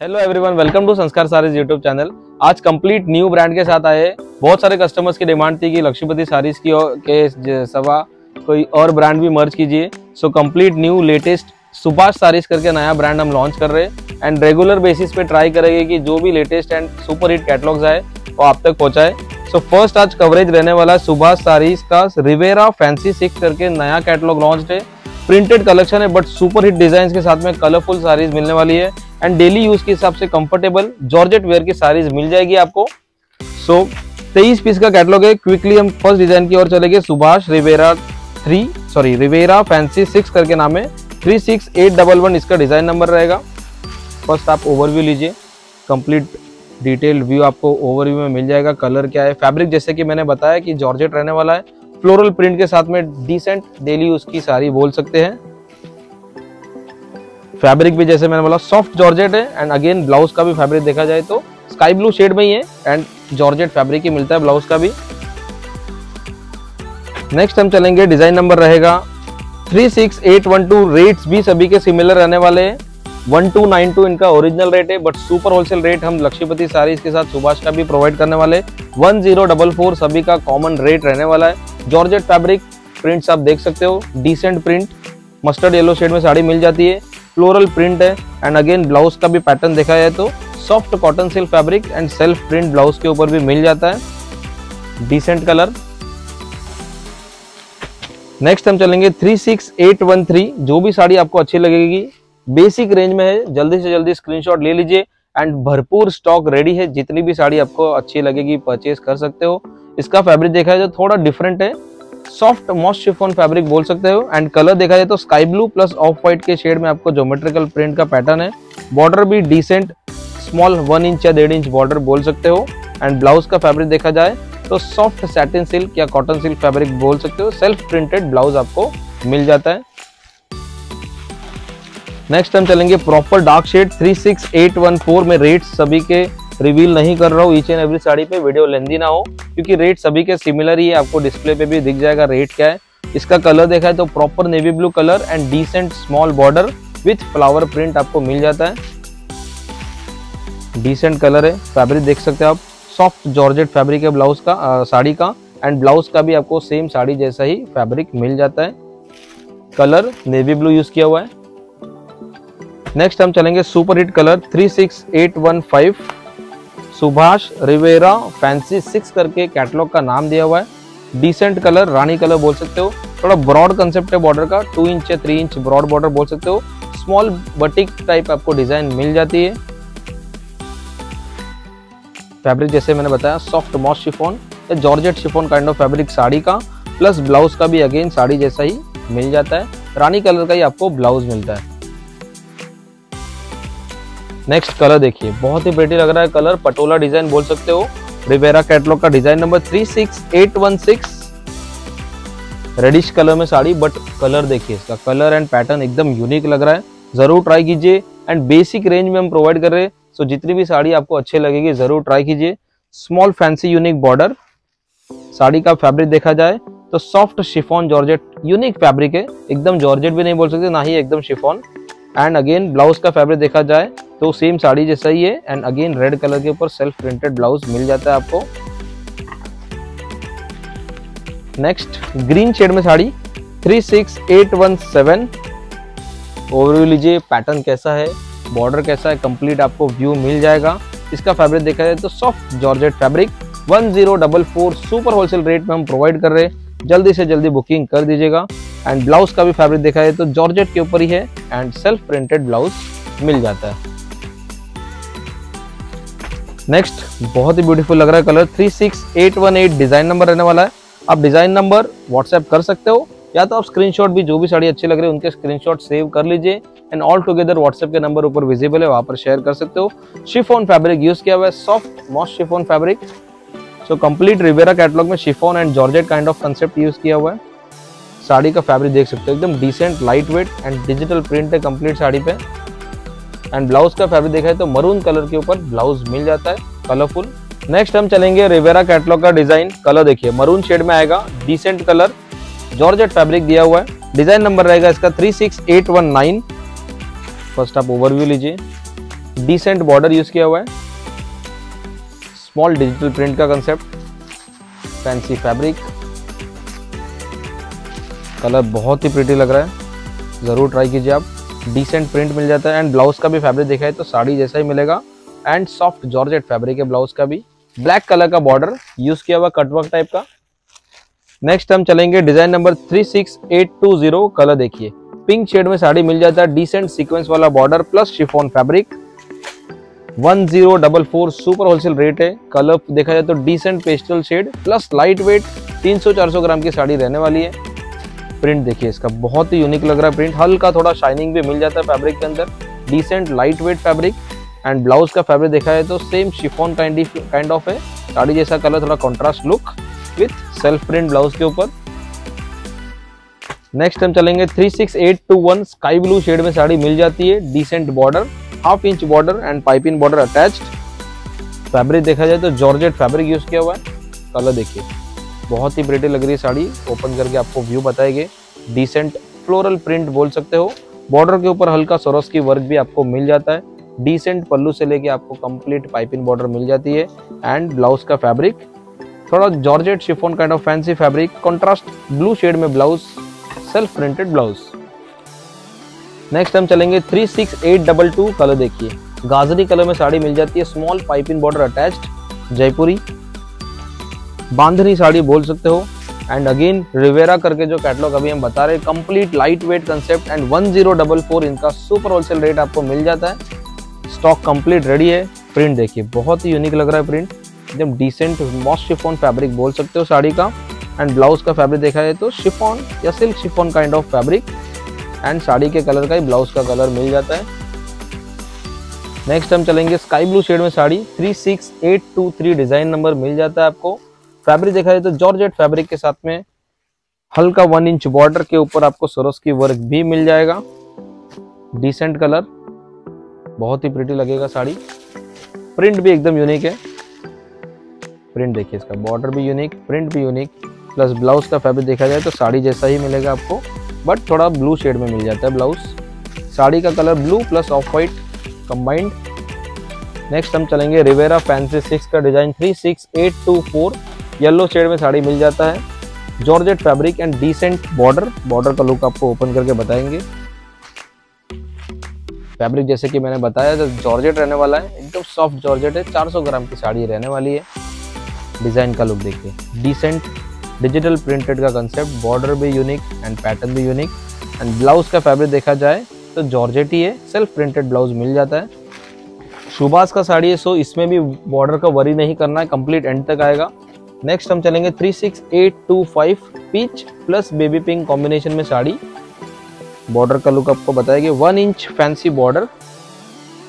Hello everyone welcome to Sanskar Sarees YouTube channel आज complete new brand के साथ आए बहुत सारे कस्टमर्स की डिमांड थी कि लक्ष्मीपति सारीज की के सवा कोई और ब्रांड भी मर्ज कीजिए। So complete new latest Subhash Sarees करके नया ब्रांड हम लॉन्च कर रहे हैं। एंड रेगुलर बेसिस पे ट्राई करेंगे कि जो भी latest and super hit catalogues आए, वो आप तक पहुँचाए। सो फ़र्स्ट आज कवरेज रहने वाला सुभाष सारीज का रिवेरा फैंसी सिक्स करके नया कैटलॉग लॉन्च है। प्रिंटेड कलेक्शन है बट सुपर हिट डिज़ाइन के साथ में कलरफुल साड़ीज मिलने वाली है। एंड डेली यूज़ के हिसाब से कंफर्टेबल जॉर्जेट वेयर की साड़ीज मिल जाएगी आपको। सो so, तेईस पीस का कैटलॉग है। क्विकली हम फ़र्स्ट डिज़ाइन की ओर चलेंगे। Subhash Riviera three sorry Riviera fancy six करके नाम है। Three six eight double one इसका डिज़ाइन नंबर रहेगा। फ़र्स्ट आप ओवरव्यू लीजिए। कंप्लीट डिटेल व्यू आपको ओवरव्यू में मिल जाएगा। कलर क्या है? फैब्रिक जैसे कि मैंने बताया कि जॉर्जेट रहने वाला है। फ्लोरल प्रिंट के साथ में डिसेंट डेली यूज़ की साड़ी बोल सकते हैं। फैब्रिक भी जैसे मैंने बोला सॉफ्ट जॉर्जेट है एंड अगेन ब्लाउज का भी फैब्रिक देखा जाए तो। स्काई ब्लू शेड में ही है एंड जॉर्जेट फैब्रिक ही मिलता है ब्लाउज का भी। नेक्स्ट हम चलेंगे डिज़ाइन नंबर रहेगा। 36812 रेट्स भी सभी के सिमिलर रहने वाले हैं। 1292 इनका ओरिजिनल रेट है बट सुपर होलसेल रेट हम लक्ष्मीपति सारीज के साथ सुभाष का भी प्रोवाइड करने वाले 1044 सभी का कॉमन रेट रहने वाला है। जॉर्जेट फैब्रिक प्रिंट्स आप देख सकते हो decent print mustard yellow shade में साड़ी मिल जाती है। फ्लोरल प्रिंट है एंड अगेन ब्लाउज का भी पैटर्न देखा जाए तो। Soft cotton silk fabric and self print blouse के ऊपर भी मिल जाता है। डिसेंट कलर नेक्स्ट हम चलेंगे 36813 जो भी साड़ी आपको अच्छी लगेगी बेसिक रेंज में है, जल्दी से जल्दी स्क्रीनशॉट ले लीजिए एंड भरपूर स्टॉक रेडी है, जितनी भी साड़ी आपको अच्छी लगेगी परचेज कर सकते हो। इसका फैब्रिक देखा जाए तो थोड़ा डिफरेंट है। सॉफ्ट मॉस्ट शिफॉन फैब्रिक बोल सकते हो एंड कलर देखा जाए तो sky blue plus off white के शेड में आपको जोमेट्रिकल प्रिंट का पैटर्न है। बॉर्डर भी डिसेंट स्मॉल वन इंच या डेढ़ इंच बॉर्डर बोल सकते हो एंड ब्लाउज का फैब्रिक देखा जाए तो सॉफ्ट सैटिन सिल्क या कॉटन सिल्क फैब्रिक बोल सकते हो। सेल्फ प्रिंटेड ब्लाउज आपको मिल जाता है। नेक्स्ट हम चलेंगे प्रॉपर डार्क शेड 36814 में रेट सभी के रिवील नहीं कर रहा हूँ। ईच एंड एवरी साड़ी पे वीडियो लेंदी ना हो क्योंकि रेट सभी के सिमिलर ही है। आपको डिस्प्ले पे भी दिख जाएगा रेट क्या है। इसका कलर देखा है तो proper navy blue colour and decent small border with flower print आपको मिल जाता है। डिसेंट कलर है फैब्रिक देख सकते हैं आप। सॉफ्ट जॉर्जेट फैब्रिक है ब्लाउज का आ, साड़ी का। एंड ब्लाउज का भी आपको सेम साड़ी जैसा ही फैब्रिक मिल जाता है। कलर नेवी ब्लू यूज़ किया हुआ है। नेक्स्ट हम चलेंगे super hit colour 36815 Subhash Riviera fancy six करके कैटलॉग का नाम दिया हुआ है। डिसेंट कलर रानी कलर बोल सकते हो। थोड़ा ब्रॉड कंसेप्ट है बॉर्डर का। टू इंच या थ्री इंच ब्रॉड बॉर्डर बोल सकते हो। स्मॉल बटिक टाइप आपको डिज़ाइन मिल जाती है। फैब्रिक जैसे मैंने बताया सॉफ्ट मॉस शिफोन या georgette chiffon kind of fabric sari का। प्लस ब्लाउज का भी अगेन साड़ी जैसा ही मिल जाता है। रानी कलर का ही आपको ब्लाउज मिलता है। नेक्स्ट कलर देखिए, बहुत ही प्रेटी लग रहा है कलर पटोला डिज़ाइन बोल सकते हो। रिवेरा कैटलॉग का डिज़ाइन नंबर 36816 रेडिश कलर में साड़ी बट कलर देखिए इसका। कलर एंड पैटर्न एकदम यूनिक लग रहा है। ज़रूर ट्राई कीजिए। एंड बेसिक रेंज में हम प्रोवाइड कर रहे हैं। सो जितनी भी साड़ी आपको अच्छे लगेगी, ज़रूर ट्राई कीजिए। Small fancy unique border sari का फैब्रिक देखा जाए तो soft chiffon georgette unique fabric है। एकदम जॉर्जेट भी नहीं बोल सकते, ना ही एकदम शिफॉन एंड अगेन ब्लाउज का फैब्रिक देखा जाए। तो सेम साड़ी जैसा ही है एंड अगेन रेड कलर के ऊपर सेल्फ प्रिंटेड ब्लाउज मिल जाता है आपको। नेक्स्ट ग्रीन शेड में साड़ी 36817 ओवरव्यू लीजिए पैटर्न कैसा है बॉर्डर कैसा है कंप्लीट आपको व्यू मिल जाएगा। इसका फैब्रिक देखा जाए तो soft georgette fabric 1044 super wholesale rate में हम प्रोवाइड कर रहे हैं। जल्दी से जल्दी बुकिंग कर दीजिएगा। एंड ब्लाउज का भी फैब्रिक देखा जाए तो जॉर्जेट के ऊपर ही है एंड सेल्फ प्रिंटेड ब्लाउज मिल जाता है। नेक्स्ट बहुत ही ब्यूटीफुल लग रहा है कलर 36818 डिज़ाइन नंबर रहने वाला है. आप डिज़ाइन नंबर व्हाट्सएप कर सकते हो, या तो आप स्क्रीनशॉट भी, जो भी साड़ी अच्छी लग रही है, उनके स्क्रीनशॉट सेव कर लीजिए एंड ऑल टुगेदर व्हाट्सएप के नंबर ऊपर विजिबल है, वहाँ पर शेयर कर सकते हो. शिफोन फैब्रिक यूज़ किया हुआ है soft most chiffon fabric so complete Riviera catalogue में chiffon and georgette kind of concept use किया हुआ है. साड़ी का फैब्रिक देख सकते हो, एकदम decent lightweight and digital print है कंप्लीट साड़ी पे. एंड ब्लाउज का फैब्रिक देखा है तो मरून कलर के ऊपर ब्लाउज मिल जाता है कलरफुल नेक्स्ट हम चलेंगे रिवेरा कैटलॉग का डिज़ाइन कलर देखिए मरून शेड में आएगा डिसेंट कलर जॉर्जेट फैब्रिक दिया हुआ है. डिज़ाइन नंबर रहेगा इसका 36819 फ़र्स्ट आप ओवरव्यू लीजिए. डिसेंट बॉर्डर यूज़ किया हुआ है. स्मॉल डिजिटल प्रिंट का कंसेप्ट फैंसी फैब्रिक कलर बहुत ही प्रिटी लग रहा है. ज़रूर ट्राई कीजिए आप. डिसेंट प्रिंट मिल जाता है। एंड ब्लाउज का भी फैब्रिक देखा है तो साड़ी जैसा ही मिलेगा। एंड सॉफ्ट जॉर्जेट फैब्रिक है ब्लाउज का भी। ब्लैक कलर का बॉर्डर यूज़ किया हुआ कटवर्क टाइप का। नेक्स्ट हम चलेंगे डिज़ाइन नंबर 36820 कलर देखिए। पिंक शेड में साड़ी मिल जाता है डिसेंट सीक्वेंस वाला border plus chiffon fabric one zero double four super wholesale rate है। कलर देखा जाए तो decent pastel shade plus lightweight 300-400 gram की साड़ी रहने वाली है। प्रिंट देखिए इसका, बहुत ही यूनिक लग रहा है प्रिंट हल्का थोड़ा शाइनिंग भी मिल जाता है फैब्रिक के अंदर। Decent lightweight fabric and blouse का फैब्रिक देखा जाए तो same chiffon kind kind of है। साड़ी जैसा कलर थोड़ा contrast look with self print blouse के ऊपर। नेक्स्ट हम चलेंगे 36821 स्काई ब्लू शेड में साड़ी मिल जाती है। Decent border half inch border and piping border attached fabric देखा जाए तो जॉर्जेट फैब्रिक यूज़ किया हुआ है। कलर देखिए। बहुत ही प्रिटी लग रही है साड़ी। ओपन करके आपको व्यू बताएँगे। डिसेंट फ्लोरल प्रिंट बोल सकते हो। बॉर्डर के ऊपर हल्का सरोस की वर्क भी आपको मिल जाता है। डिसेंट पल्लू से लेके आपको कंप्लीट पाइपिंग बॉर्डर मिल जाती है। एंड ब्लाउज का फैब्रिक थोड़ा georgette chiffon kind of fancy fabric contrast blue shade में blouse self printed blouse next हम चलेंगे three six eight double two colour देखिए। गाजरी कलर में साड़ी मिल जाती है। Small piping border attached Jaipuri bandhani sari बोल सकते हो। एंड अगेन रिवेरा करके जो कैटलॉग अभी हम बता रहे हैं complete lightweight concept and one zero double four इनका सुपर होलसेल रेट आपको मिल जाता है। स्टॉक कंप्लीट रेडी है। प्रिंट देखिए, बहुत ही यूनिक लग रहा है प्रिंट एकदम डिसेंट मॉस्ट शिफोन फैब्रिक बोल सकते हो साड़ी का। एंड ब्लाउज का फैब्रिक देखा जाए तो शिफोन या silk chiffon kind of fabric and sari के कलर का ही ब्लाउज का कलर मिल जाता है। नेक्स्ट हम चलेंगे स्काई ब्लू शेड में साड़ी। 36823 डिज़ाइन नंबर मिल जाता है आपको। फैब्रिक देखा जाए तो जॉर्जेट फैब्रिक के साथ में हल्का वन इंच बॉर्डर के ऊपर आपको सरोस की वर्क भी मिल जाएगा। डिसेंट कलर बहुत ही प्रिटी लगेगा साड़ी। प्रिंट भी एकदम यूनिक है। प्रिंट देखिए इसका बॉर्डर भी यूनिक प्रिंट भी यूनिक प्लस ब्लाउज का फैब्रिक देखा जाए तो साड़ी जैसा ही मिलेगा आपको। बट थोड़ा ब्लू शेड में मिल जाता है ब्लाउज साड़ी का colour blue plus off white combined next हम चलेंगे रिवेरा फैंसी सिक्स का design three six eight two four yellow shade में साड़ी मिल जाता है। Georgette fabric and decent border border का लुक आपको ओपन करके बताएँगे। फैब्रिक जैसे कि मैंने बताया तो जॉर्जेट रहने वाला है, एकदम सॉफ्ट जॉर्जेट है 400 ग्राम की साड़ी रहने वाली है। डिज़ाइन का लुक देखिए। डिसेंट डिजिटल प्रिंटेड का कंसेप्ट बॉर्डर भी यूनिक एंड पैटर्न भी यूनिक एंड ब्लाउज का फैब्रिक देखा जाए तो जॉर्जेट ही है सेल्फ प्रिंटेड ब्लाउज मिल जाता है। सुभाष का साड़ी है सो इसमें भी बॉर्डर का वरी नहीं करना है कंप्लीट एंड तक आएगा। नेक्स्ट हम चलेंगे three six eight two five peach plus baby pink combination में साड़ी। बॉर्डर का लुक आपको बताएगी। One inch fancy border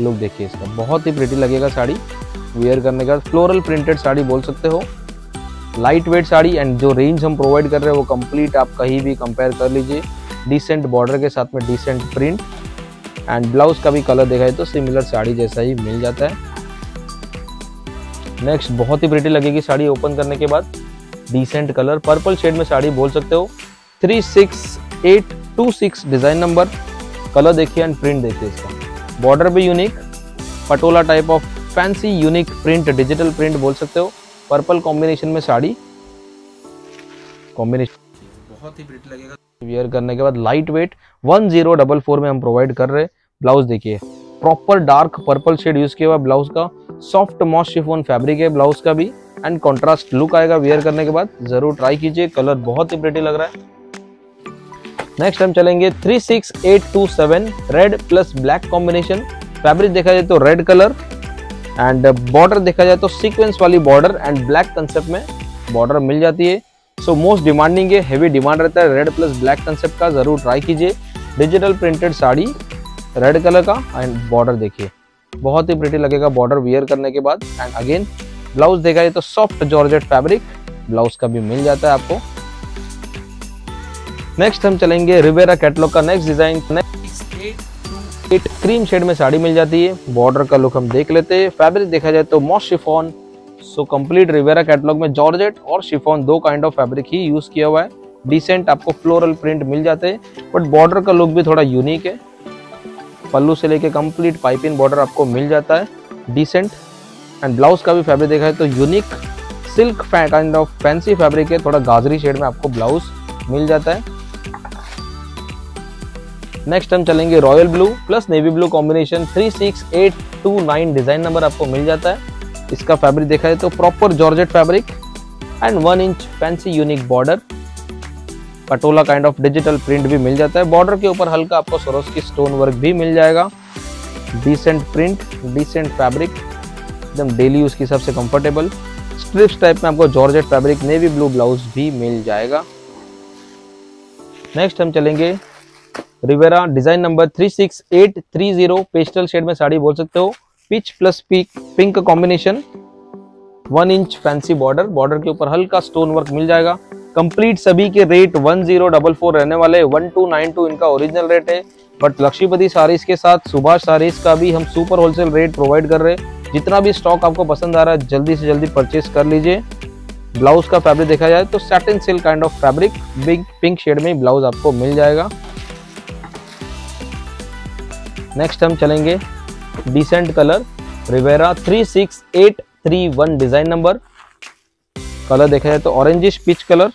look देखिए इसका। बहुत ही प्रिटी लगेगा साड़ी। वेयर करने के फ्लोरल प्रिंटेड साड़ी बोल सकते हो। लाइट वेट साड़ी एंड जो रेंज हम प्रोवाइड कर रहे हैं वो कंप्लीट आप कहीं भी कंपेयर कर लीजिए। डिसेंट बॉर्डर के साथ में डिसेंट प्रिंट एंड ब्लाउज का भी कलर देखा है तो सिमिलर साड़ी जैसा ही मिल जाता है। नेक्स्ट बहुत ही प्रिटी लगेगी साड़ी ओपन करने के बाद। डिसेंट कलर पर्पल शेड में साड़ी बोल सकते हो। Three six eight two six design number colour देखिए एंड प्रिंट देखिए इसका। बॉर्डर भी unique patola type of fancy unique print digital print बोल सकते हो। पर्पल कॉम्बिनेशन में साड़ी। कॉम्बिनेशन बहुत ही प्रिंट लगेगा। वियर करने के बाद light weight one zero double four में हम प्रोवाइड कर रहे हैं। ब्लाउज देखिए। Proper dark purple shade use किया हुआ ब्लाउज का। सॉफ्ट मॉस शिफोन फैब्रिक है ब्लाउज का भी. एंड कॉन्ट्रास्ट लुक आएगा वियर करने के बाद. ज़रूर ट्राई कीजिए कलर बहुत ही प्रिटी लग रहा है. नेक्स्ट हम चलेंगे three six eight two seven red plus black combination fabric देखा जाए तो रेड कलर एंड बॉर्डर देखा जाए तो सीक्वेंस वाली बॉर्डर एंड ब्लैक कंसेप्ट में बॉर्डर मिल जाती है. सो मोस्ट डिमांडिंग है हेवी डिमांड रहता है रेड प्लस ब्लैक कंसेप्ट का ज़रूर ट्राई कीजिए. Digital printed sari red colour का एंड बॉर्डर देखिए. बहुत ही प्रिटी लगेगा बॉर्डर वियर करने के बाद। एंड अगेन ब्लाउज देखा जाए तो सॉफ्ट जॉर्जेट फैब्रिक ब्लाउज का भी मिल जाता है आपको। नेक्स्ट हम चलेंगे रिवेरा कैटलॉग का next design eight cream shade में साड़ी मिल जाती है। बॉर्डर का लुक हम देख लेते हैं। फैब्रिक देखा जाए तो moss chiffon so complete Riviera catalogue में जॉर्जेट और शिफॉन दो काइंड ऑफ़ फैब्रिक ही यूज़ किया हुआ है। डिसेंट आपको फ्लोरल प्रिंट मिल जाते हैं। बट बॉर्डर का लुक भी थोड़ा यूनिक है। पल्लू से लेके कंप्लीट पाइपिंग बॉर्डर आपको मिल जाता है। डिसेंट एंड ब्लाउज का भी फैब्रिक देखा है तो unique silk kind of fancy fabric है थोड़ा गाजरी शेड में आपको ब्लाउज मिल जाता है। नेक्स्ट हम चलेंगे royal blue plus navy blue combination three six eight two nine design number आपको मिल जाता है। इसका फैब्रिक देखा है तो proper georgette fabric and one inch fancy unique border patola kind of digital print भी मिल जाता है। बॉर्डर के ऊपर हल्का आपको सरोस की स्टोन वर्क भी मिल जाएगा। डिसेंट प्रिंट डिसेंट फैब्रिक एकदम डेली यूज़ के हिसाब से कंफर्टेबल स्ट्रिप्स टाइप में आपको georgette fabric navy blue blouse भी मिल जाएगा। नेक्स्ट हम चलेंगे Riviera design number three six eight three zero pastel shade में साड़ी बोल सकते हो। Peach plus pick pink combination one inch fancy border border के ऊपर हल्का स्टोन वर्क मिल जाएगा। कंप्लीट सभी के rate one zero double four रहने वाले वन टू नाइन टू इनका ओरिजिनल रेट है। बट लक्ष्मीपति साड़ीज के साथ सुभाष साड़ीज का भी हम सुपर होलसेल रेट प्रोवाइड कर रहे हैं। जितना भी स्टॉक आपको पसंद आ रहा है, जल्दी से जल्दी परचेज कर लीजिए। ब्लाउज का फैब्रिक देखा जाए तो satin silk kind of fabric big pink shade में ब्लाउज आपको मिल जाएगा। नेक्स्ट हम चलेंगे decent colour Riviera three six eight three one design number colour देखा जाए तो orangish peach colour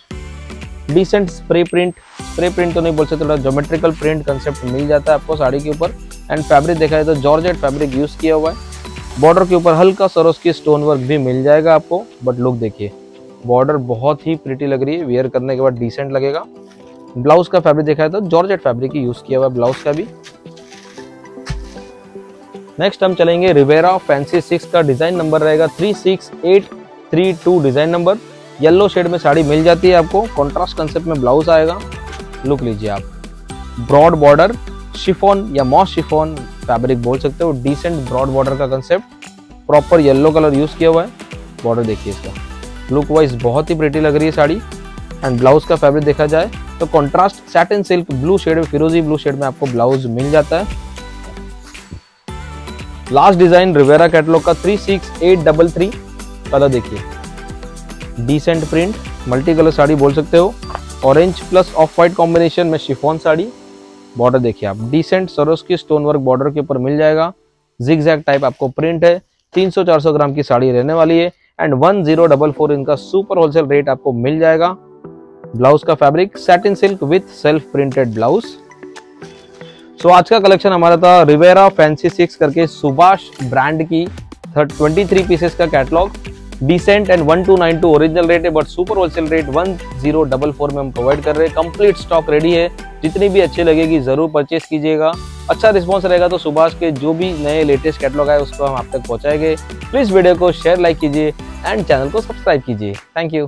decent spray print spray print तो नहीं बोल सकते, थोड़ा जोमेट्रिकल प्रिंट कंसेप्ट मिल जाता है आपको साड़ी के ऊपर। एंड फैब्रिक देखा जाए तो जॉर्जेट फैब्रिक यूज़ किया हुआ है। बॉर्डर के ऊपर हल्का सरोस की स्टोन वर्क भी मिल जाएगा आपको बट लुक देखिए बॉर्डर बहुत ही प्रिटी लग रही है। वेयर करने के बाद डिसेंट लगेगा। ब्लाउज का फैब्रिक देखा जाए तो जॉर्जेट फैब्रिक ही यूज़ किया हुआ है ब्लाउज का भी। नेक्स्ट हम चलेंगे रिवेरा फैंसी सिक्स का डिज़ाइन नंबर रहेगा। Three six eight three two design number yellow shade में साड़ी मिल जाती है आपको। कॉन्ट्रास्ट कंसेप्ट में ब्लाउज आएगा। लुक लीजिए आप। ब्रॉड बॉर्डर शिफोन या मॉस शिफोन फैब्रिक बोल सकते हो। डिसेंट ब्रॉड बॉर्डर का concept proper yellow colour use किया हुआ है। बॉर्डर देखिए इसका। लुक वाइज बहुत ही प्रिटी लग रही है साड़ी। एंड ब्लाउज का फैब्रिक देखा जाए तो contrast satin silk blue shade में फिरोजी ब्लू शेड में आपको ब्लाउज मिल जाता है। लास्ट डिज़ाइन रिवेरा कैटलॉग का three six eight double three colour देखिए। Decent print multi colour sari बोल सकते हो। Orange plus off white combination में शिफोन साड़ी। बॉर्डर देखिए आप डिसेंट सरोस की स्टोन वर्क बॉर्डर के ऊपर मिल जाएगा। जिग टाइप आपको प्रिंट है। 300-400 ग्राम की साड़ी रहने वाली है। And one zero double four इनका सुपर होलसेल रेट आपको मिल जाएगा। ब्लाउज का fabric satin silk with self printed blouse so आज का कलेक्शन हमारा था रिवेरा फैंसी सिक्स करके सुभाष ब्रांड की थर्ड ट्वेंटी थ्री पीसेस का catalogue decent and one two nine two original rate है but super wholesale rate one zero double four में हम प्रोवाइड कर रहे हैं। कंप्लीट स्टॉक रेडी है। जितनी भी अच्छी लगेगी, ज़रूर परचेस कीजिएगा। अच्छा रिस्पॉन्स रहेगा तो सुभाष के जो भी नए लेटेस्ट कैटलॉग आए, उसको हम आप तक पहुंचाएँगे। प्लीज़ वीडियो को शेयर लाइक कीजिए एंड चैनल को सब्सक्राइब कीजिए। Thank you